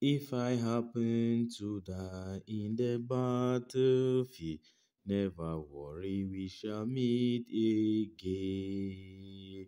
If I happen to die in the battlefield, never worry, we shall meet again.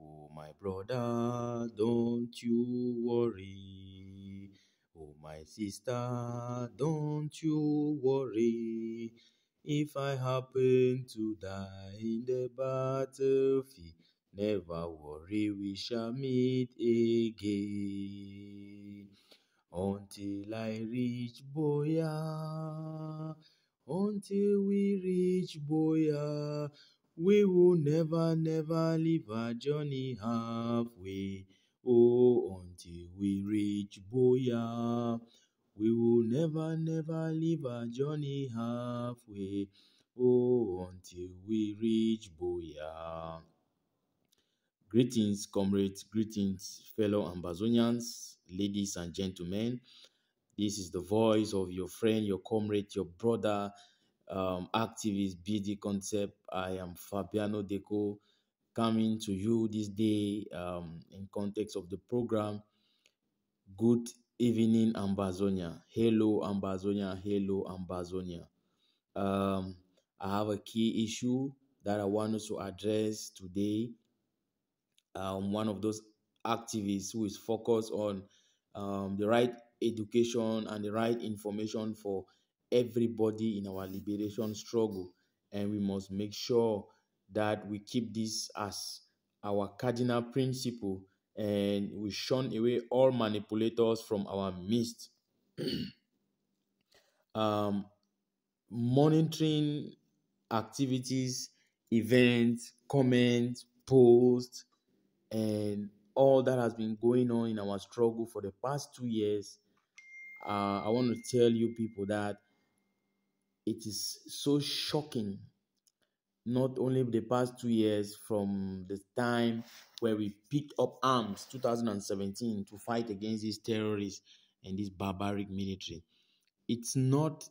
Oh, my brother, don't you worry. Oh, my sister, don't you worry. If I happen to die in the battlefield, never worry, we shall meet again. Until I reach Buea, until we reach Buea, we will never, never leave our journey halfway. Oh, until we reach Buea, we will never, never leave our journey halfway. Oh, until we reach Buea. Greetings, comrades, greetings, fellow Ambazonians, ladies and gentlemen. This is the voice of your friend, your comrade, your brother, um, activist, BD Concept. I am Fabiano Deco, coming to you this day um, in context of the program. Good evening, Ambazonia. Hello, Ambazonia. Hello, Ambazonia. Um, I have a key issue that I want to address today um, one of those activists who is focused on um, the right education and the right information for everybody in our liberation struggle. And we must make sure that we keep this as our cardinal principle and we shun away all manipulators from our midst. um, monitoring activities, events, comments, posts, and all that has been going on in our struggle for the past two years, uh, I want to tell you people that it is so shocking. Not only the past two years from the time where we picked up arms, 2017, to fight against these terrorists and this barbaric military. It's not,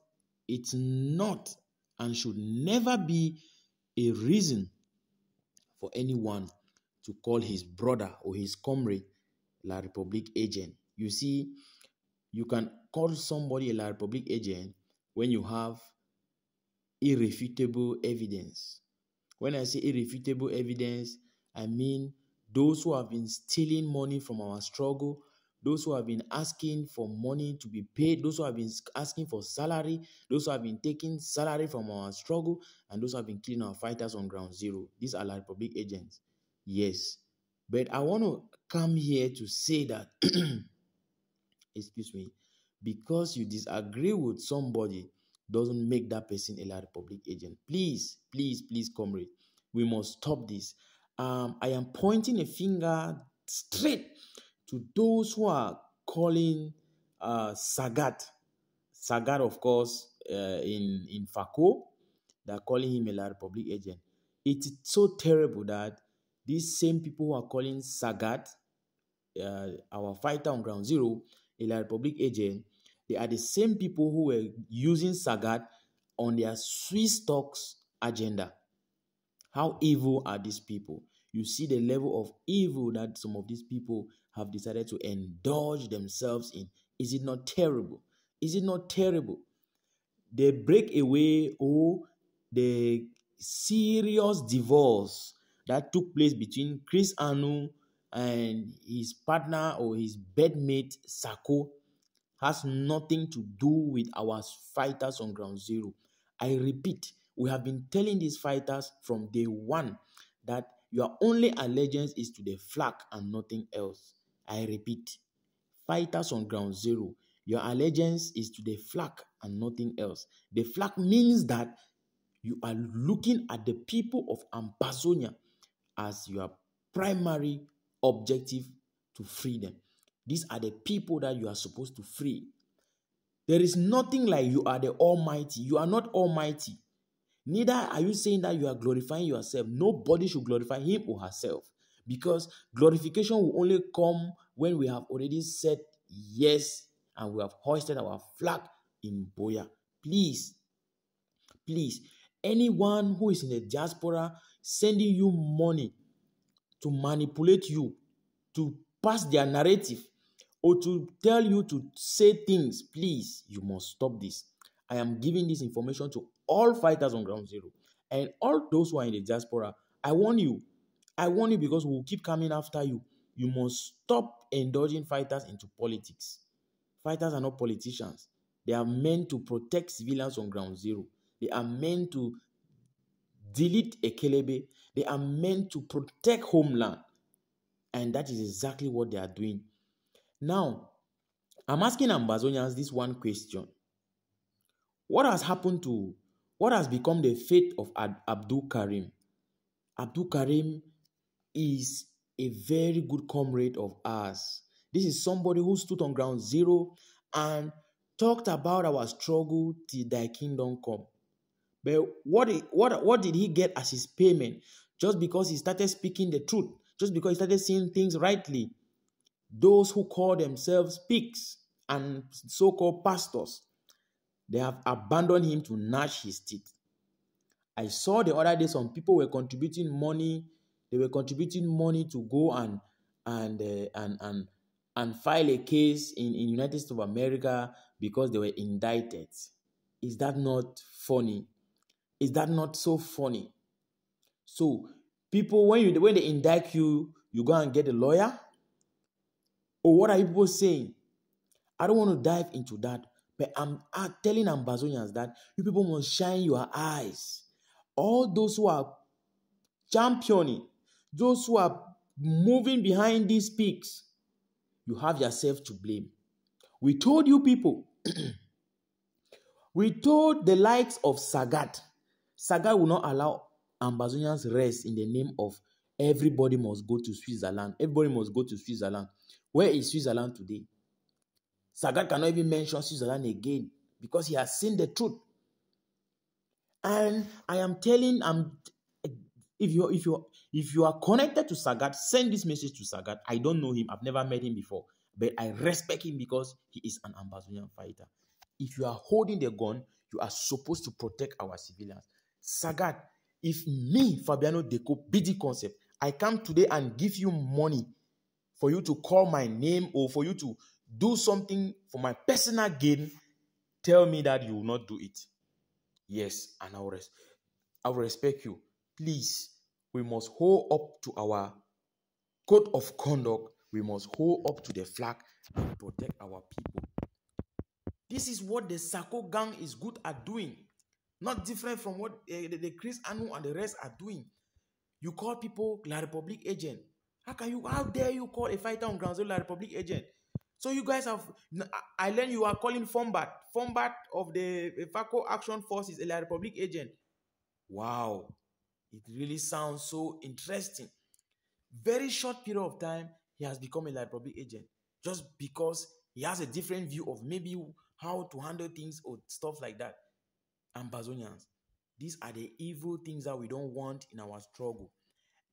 it's not, and should never be a reason for anyone to call his brother or his comrade La Republic agent. You see, you can call somebody a La Republic agent when you have irrefutable evidence. When I say irrefutable evidence, I mean those who have been stealing money from our struggle, those who have been asking for money to be paid, those who have been asking for salary, those who have been taking salary from our struggle, and those who have been killing our fighters on ground zero. These are La Republic agents. Yes. But I want to come here to say that, excuse me, because you disagree with somebody doesn't make that person a La Republic agent. Please, please, please, comrade, we must stop this. Um, I am pointing a finger straight to those who are calling uh, Sagat, Sagat, of course, uh, in in Fako, they're calling him a La Republic agent. It's so terrible that these same people who are calling Sagat, uh, our fighter on ground zero, a La Republic agent, they are the same people who were using Sagat on their Swiss talks agenda. How evil are these people? You see the level of evil that some of these people have decided to indulge themselves in. Is it not terrible? Is it not terrible? They break away oh the serious divorce that took place between Chris Anu and his partner or his bedmate Sako has nothing to do with our fighters on ground zero. I repeat, we have been telling these fighters from day one that your only allegiance is to the flag and nothing else. I repeat, fighters on ground zero, your allegiance is to the flag and nothing else. The flag means that you are looking at the people of Ambazonia as your primary objective to free them. These are the people that you are supposed to free. There is nothing like you are the Almighty. You are not Almighty. Neither are you saying that you are glorifying yourself. Nobody should glorify him or herself because glorification will only come when we have already said yes and we have hoisted our flag in Boya. Please, please, anyone who is in the diaspora sending you money to manipulate you, to pass their narrative, or to tell you to say things, please, you must stop this. I am giving this information to all fighters on ground zero and all those who are in the diaspora. I warn you, I warn you because we'll keep coming after you. You must stop indulging fighters into politics. Fighters are not politicians. They are meant to protect civilians on ground zero. They are meant to delete Ekelebe. They are meant to protect homeland. And that is exactly what they are doing. Now, I'm asking Ambazonians this one question. What has happened to, what has become the fate of Ad- Abdul Karim? Abdul Karim is a very good comrade of ours. This is somebody who stood on ground zero and talked about our struggle till thy kingdom come. But what, what, what did he get as his payment? Just because he started speaking the truth, just because he started seeing things rightly. Those who call themselves pigs and so called pastors, they have abandoned him to gnash his teeth. I saw the other day some people were contributing money. They were contributing money to go and and uh, and and and file a case in in United States of America because they were indicted. Is that not funny? Is that not so funny? So people, when you when they indict you, you go and get a lawyer. Or what are you people saying? I don't want to dive into that, but I'm, I'm telling Ambazonians that you people must shine your eyes. All those who are championing, those who are moving behind these peaks, you have yourself to blame. We told you people, we told the likes of Sagat, Sagat will not allow Ambazonians rest in the name of everybody must go to Switzerland. Everybody must go to Switzerland. Where is Switzerland today? Sagat cannot even mention Switzerland again because he has seen the truth. And I am telling, I'm if you if you if you are connected to Sagat, send this message to Sagat. I don't know him, I've never met him before, but I respect him because he is an Ambazonian fighter. If you are holding the gun, you are supposed to protect our civilians. Sagat, if me, Fabiano Deco, BD Concept, I come today and give you money for you to call my name or for you to do something for my personal gain, tell me that you will not do it. Yes, and I will, res- I will respect you. Please, we must hold up to our code of conduct. We must hold up to the flag and protect our people. This is what the Sako gang is good at doing. Not different from what uh, the, the Chris Anu and the rest are doing. You call people La Republic agent. How can you, how dare you call a fighter on ground zero La Republic agent? So you guys have, I learned you are calling Fombat. Fombat of the FACO Action Force is a La Republic agent. Wow. It really sounds so interesting. Very short period of time, he has become a La Republic agent. Just because he has a different view of maybe how to handle things or stuff like that. Ambazonians. These are the evil things that we don't want in our struggle.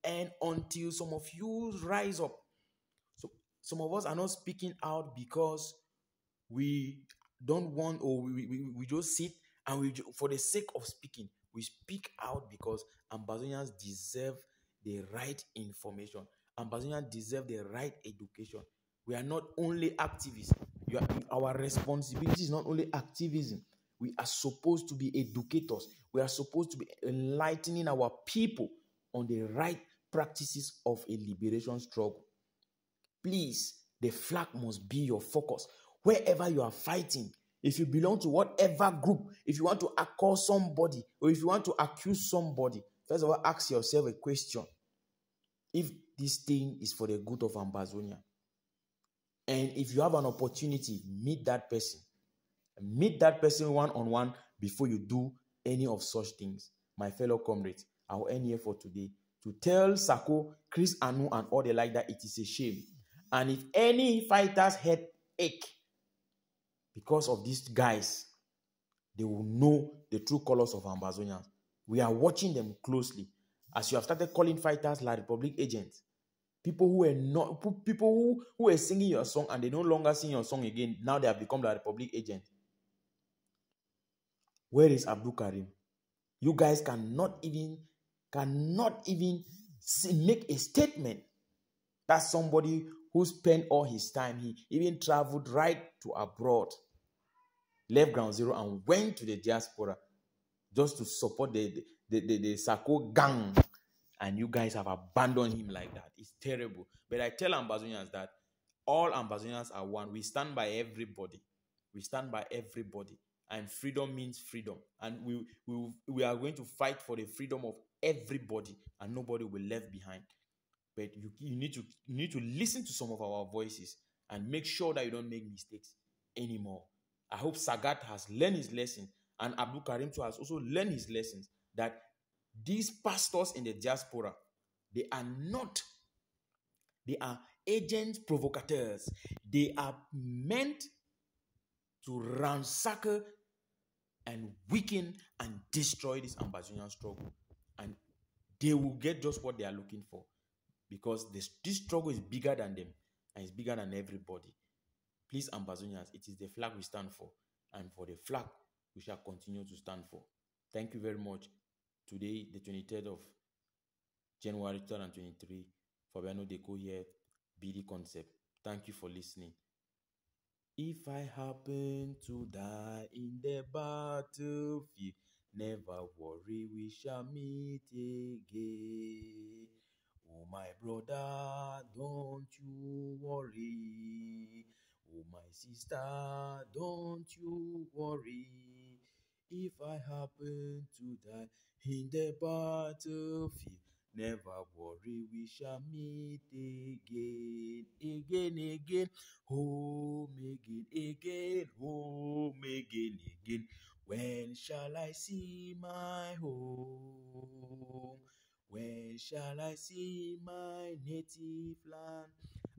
And until some of you rise up, so some of us are not speaking out because we don't want or we, we, we just sit and we for the sake of speaking we speak out because ambazonians deserve the right information ambazonians deserve the right education we are not only activists are, our responsibility is not only activism we are supposed to be educators. We are supposed to be enlightening our people on the right practices of a liberation struggle. Please, the flag must be your focus. Wherever you are fighting, if you belong to whatever group, if you want to accuse somebody, or if you want to accuse somebody, first of all, ask yourself a question. If this thing is for the good of Ambazonia, and if you have an opportunity, meet that person Meet that person one on one before you do any of such things. My fellow comrades, I will end here for today to tell Sako, Chris Anu, and all the like that it is a shame. And if any fighters head ache because of these guys, they will know the true colors of Ambazonians. We are watching them closely. As you have started calling fighters La Republic agents, people who were not people who, who were singing your song and they no longer sing your song again, now they have become La Republic agents. Where is Abdul Karim? You guys cannot even cannot even make a statement that somebody who spent all his time, he even traveled right to abroad, left ground zero and went to the diaspora just to support the, the, the, the Sako gang. And you guys have abandoned him like that. It's terrible. But I tell Ambazonians that all Ambazonians are one. We stand by everybody. We stand by everybody. And freedom means freedom. And we, we, we are going to fight for the freedom of everybody. And nobody will left behind. But you, you need to you need to listen to some of our voices and make sure that you don't make mistakes anymore. I hope Sagat has learned his lesson and Abdul Karim too has also learned his lessons that these pastors in the diaspora, they are not, they are agents provocateurs. They are meant to ransack and weaken and destroy this Ambazonian struggle. And they will get just what they are looking for because this, this struggle is bigger than them and it's bigger than everybody. Please, Ambazonians, it is the flag we stand for. And for the flag, we shall continue to stand for. Thank you very much. Today, the 23rd of January 2023, Fabiano Deco here, BD Concept. Thank you for listening. If I happen to die in the battlefield, never worry, we shall meet again. Oh, my brother, don't you worry. Oh, my sister, don't you worry. If I happen to die in the battlefield, never worry, we shall meet again, again, again, home again, again, home again, again. When shall I see my home? When shall I see my native land?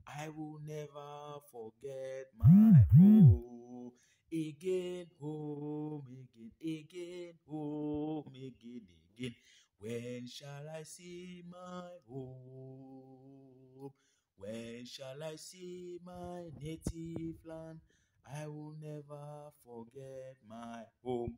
I will never forget my home. Again, home, again, again, home, again, again. When shall I see my home? When shall I see my native land? I will never forget my home.